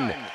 One!